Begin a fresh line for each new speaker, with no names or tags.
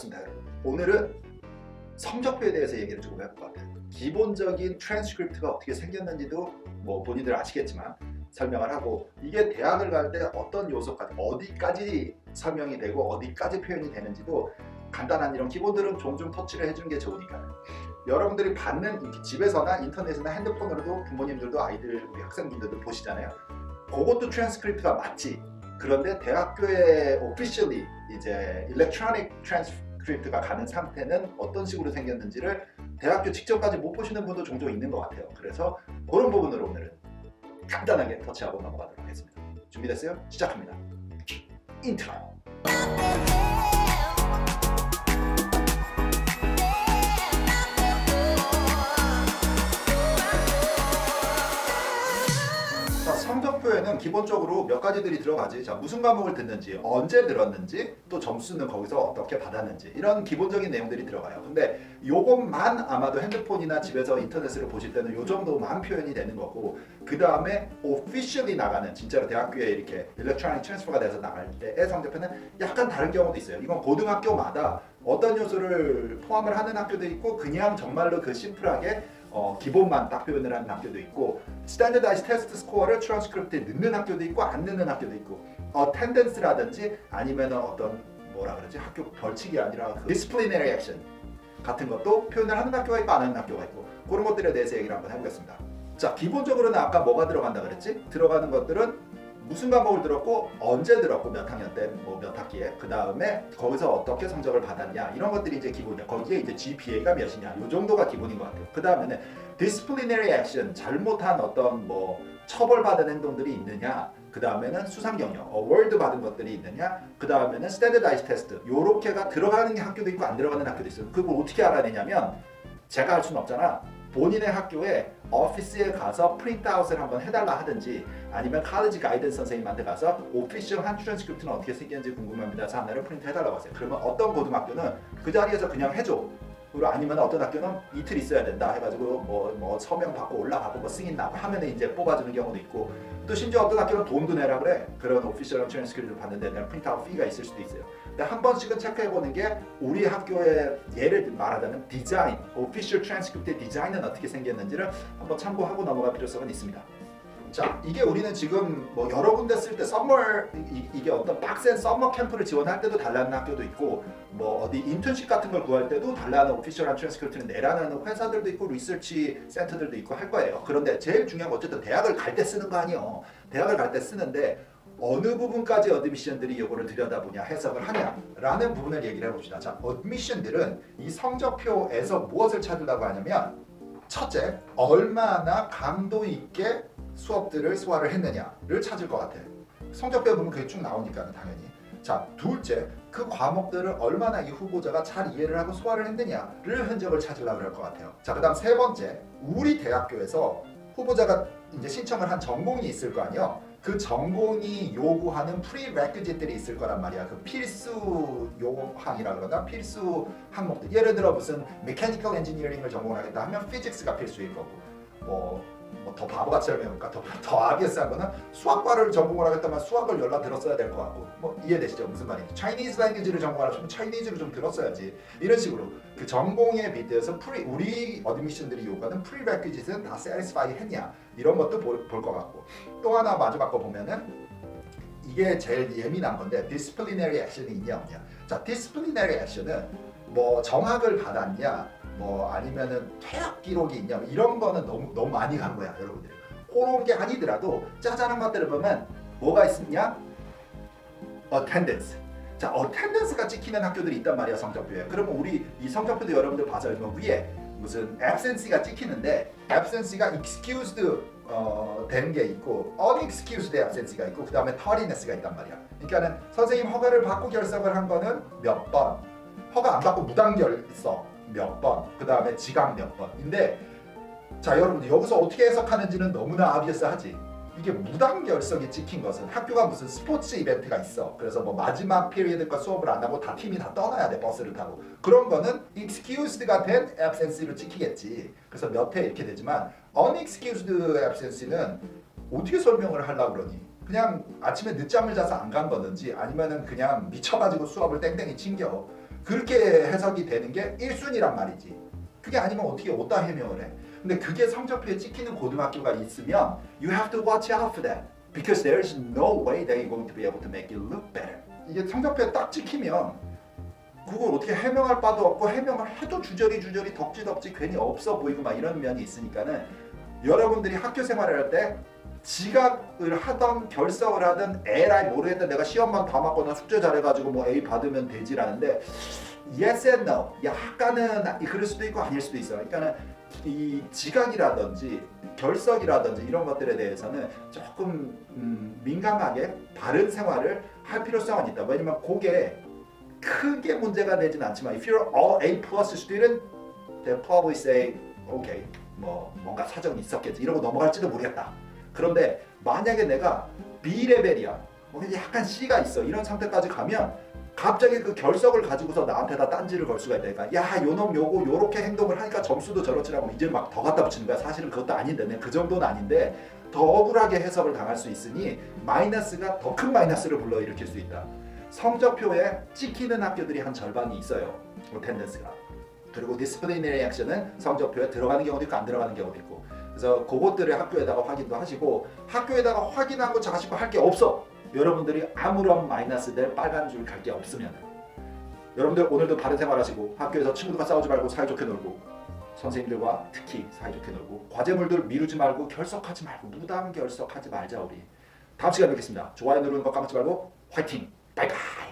반갑습니다 여러분. 오늘은 성적표에 대해서 얘기를 조금 해볼 것 같아요. 기본적인 트랜스크립트가 어떻게 생겼는지도 뭐 본인들 아시겠지만 설명을 하고 이게 대학을 갈 때 어떤 요소까지 어디까지 설명이 되고 어디까지 표현이 되는지도 간단한 이런 기본들은 종종 터치를 해주는 게 좋으니까요 여러분들이 받는 집에서나 인터넷이나 핸드폰으로도 부모님들도 아이들 우리 학생분들도 보시잖아요. 그것도 트랜스크립트가 맞지. 그런데 대학교에 officially 이제 일렉트로닉 트랜스 크립트가 가는 상태는 어떤 식으로 생겼는지를 대학교 직전까지 못 보시는 분도 종종 있는 것 같아요. 그래서 그런 부분으로 오늘은 간단하게 터치하고 넘어가도록 하겠습니다. 준비됐어요? 시작합니다. 인트로. 성적표에는 기본적으로 몇 가지들이 들어가지. 자, 무슨 과목을 듣는지, 언제 들었는지, 또 점수는 거기서 어떻게 받았는지 이런 기본적인 내용들이 들어가요. 근데 요것만 아마도 핸드폰이나 집에서 인터넷으로 보실 때는 요 정도만 표현이 되는 거고 그 다음에 officially 나가는 진짜로 대학교에 이렇게 electronic transfer가 돼서 나갈 때의 성적표는 약간 다른 경우도 있어요. 이건 고등학교마다 어떤 요소를 포함을 하는 학교도 있고 그냥 정말로 그 심플하게 어, 기본만 딱 표현을 하는 학교도 있고 스탠더다이즈 테스트 스코어를 트랜스크립트에 넣는 학교도 있고 안 넣는 학교도 있고 attendance라든지 아니면 어떤 뭐라 그러지 학교 벌칙이 아니라 그 disciplinary action 같은 것도 표현을 하는 학교가 있고 안 하는 학교가 있고 그런 것들에 대해서 얘기를 한번 해보겠습니다. 자 기본적으로는 아까 뭐가 들어간다 그랬지? 들어가는 것들은 무슨 과목을 들었고 언제 들었고 몇 학년 때 뭐 몇 학기에 그 다음에 거기서 어떻게 성적을 받았냐 이런 것들이 이제 기본이야. 거기에 이제 GPA가 몇이냐 이 정도가 기본인 것 같아요. 그 다음에는 disciplinary action 잘못한 어떤 뭐 처벌받은 행동들이 있느냐 그 다음에는 수상 경력 award 받은 것들이 있느냐 그 다음에는 standardized test 요렇게가 들어가는 게 학교도 있고 안 들어가는 학교도 있어요. 그걸 어떻게 알아내냐면 제가 할 수는 없잖아 본인의 학교에 오피스에 가서 printout을 한번 해달라 하든지 아니면 college guidance 선생님한테 가서 오피셜한 트랜스크립트는 어떻게 생겼는지 궁금합니다. 서 하나를 프린트 해달라고 하세요. 그러면 어떤 고등학교는 그 자리에서 그냥 해줘. 그리고 아니면 어떤 학교는 이틀 있어야 된다 해가지고 뭐, 뭐 서명 받고 올라가고 뭐 승인 나고 하면 이제 뽑아주는 경우도 있고 또 심지어 어떤 학교는 돈도 내라 그래 그런 오피셜한 트랜스크립트를 받는데 그냥 printout fee가 있을 수도 있어요 한 번씩은 체크해보는 게 우리 학교의 예를 말하자면 디자인 오피셜 트랜스크립트의 디자인은 어떻게 생겼는지를 한번 참고하고 넘어갈 필요성은 있습니다. 자 이게 우리는 지금 뭐 여러 군데 쓸 때 summer 이, 게 어떤 빡센 summer camp를 지원할 때도 달라는 학교도 있고 뭐 어디 인턴십 같은 걸 구할 때도 달라는 오피셜한 트랜스크립트를 내라는 회사들도 있고 research center들도 있고 할 거예요. 그런데 제일 중요한 건 어쨌든 대학을 갈 때 쓰는 거 아니에요. 대학을 갈 때 쓰는데 어느 부분까지 admission들이 이거를 들여다보냐 해석을 하냐라는 부분을 얘기를 해봅시다 자 admission들은 이 성적표에서 무엇을 찾으려고 하냐면 첫째 얼마나 강도 있게 수업들을 소화를 했느냐를 찾을 것 같아요. 성적표 보면 그게 쭉 나오니까 당연히. 자 둘째 그 과목들을 얼마나 이 후보자가 잘 이해를 하고 소화를 했느냐를 흔적을 찾으려고 그럴 것 같아요. 자 그 다음 세 번째 우리 대학교에서 후보자가 이제 신청을 한 전공이 있을 거 아니에요. 그 전공이 요구하는 prerequisite들이 있을 거란 말이야. 그 필수 요항이라 그러나 필수 항목들. 예를 들어 무슨 mechanical engineering을 전공하겠다 하면 physics가 필수일 거고 뭐 뭐 더 바보같이 설명할까? 더, 더 obvious한 거는 수학과를 전공을 하겠다면 수학을 연락 들었어야 될 것 같고. 뭐 이해되시죠? 무슨 말인지. Chinese language를 전공하려면 Chinese를 좀 들었어야지. 이런 식으로 그 전공에 빗대서 pre 우리 admission들이 요구하는 prerequisite은 다 satisfy 했냐? 이런 것도 볼 것 같고. 또 하나 마지막 거 보면은 이게 제일 예민한 건데 disciplinary action이 있냐 없냐? 자 disciplinary action은 뭐 정학을 받았냐 뭐 아니면은 퇴학 기록이 있냐 뭐 이런 거는 너무 너무 많이 간 거야 여러분들 그런 게 아니더라도 짜잘한 것들을 보면 뭐가 있냐 attendance. 자 attendance가 찍히는 학교들이 있단 말이야 성적표에. 그러면 우리 이 성적표도 여러분들 봐서 이거 위에 무슨 absence가 찍히는데 absence가 excused 어, 되는 게 있고 unexcused absence가 있고 그 다음에 tardiness가 있단 말이야. 그러니까는 선생님 허가를 받고 결석을 한 거는 몇 번? 허가 안 받고 무단결석 몇 번, 그 다음에 지각 몇 번인데 자 여러분 여기서 어떻게 해석하는지는 너무나 아비어스하지. 이게 무단 결석이 찍힌 것은 학교가 무슨 스포츠 이벤트가 있어. 그래서 뭐 마지막 피리어드과 수업을 안 하고 다 팀이 다 떠나야 돼 버스를 타고. 그런 거는 excused가 된 absence로 찍히겠지. 그래서 몇 회 이렇게 되지만 unexcused absence는 어떻게 설명을 하려고 그러니? 그냥 아침에 늦잠을 자서 안 간 거든지 아니면은 그냥 미쳐가지고 수업을 땡땡이 챙겨 그렇게 해석이 되는 게 1순위란 말이지. 그게 아니면 어떻게 오다 해명을 해? 근데 그게 성적표에 찍히는 고등학교가 있으면 you have to watch out for that because there's no way they're going to be able to make it look better. 이게 성적표에 딱 찍히면 그걸 어떻게 해명할 바도 없고 해명을 해도 주저리 주저리 덕지덕지 괜히 없어 보이고 막 이런 면이 있으니까는 여러분들이 학교 생활을 할 때 지각을 하던 결석을 하든 에라이 모르겠다. 내가 시험만 다 맞거나 숙제 잘해가지고 뭐 A 받으면 되지라는데 yes and no. 약간은 그럴 수도 있고 아닐 수도 있어 그러니까는 이 지각이라든지 결석이라든지 이런 것들에 대해서는 조금 음, 민감하게 바른 생활을 할 필요성은 있다. 왜냐면 그게 크게 문제가 되진 않지만 if you're all A plus student they'll probably say okay 뭐 뭔가 사정이 있었겠지. 이러고 넘어갈지도 모르겠다 그런데 만약에 내가 B 레벨이야 뭐 약간 C가 있어 이런 상태까지 가면 갑자기 그 결석을 가지고서 나한테다 딴지를 걸 수가 있다니까 야 요놈 요거 요렇게 행동을 하니까 점수도 저렇지라고 이제 막 더 갖다 붙이는 거야. 사실은 그것도 아닌데 내그 정도는 아닌데 더 억울하게 해석을 당할 수 있으니 마이너스가 더 큰 마이너스를 불러일으킬 수 있다. 성적표에 찍히는 학교들이 한 절반이 있어요 뭐 attendance가. 그리고 disciplinary action은 성적표에 들어가는 경우도 있고 안 들어가는 경우도 있고 그래서 그것들을 학교에다가 확인도 하시고 학교에다가 확인하고 자시고 할 게 없어. 여러분들이 아무런 마이너스 될 빨간 줄 갈 게 없으면 여러분들 오늘도 바른 생활하시고 학교에서 친구들과 싸우지 말고 사이좋게 놀고 선생님들과 특히 사이좋게 놀고 과제물들 미루지 말고 결석하지 말고 무단 결석하지 말자 우리. 다음 시간에 뵙겠습니다. 좋아요 누르는 거 까먹지 말고 화이팅! 바이바이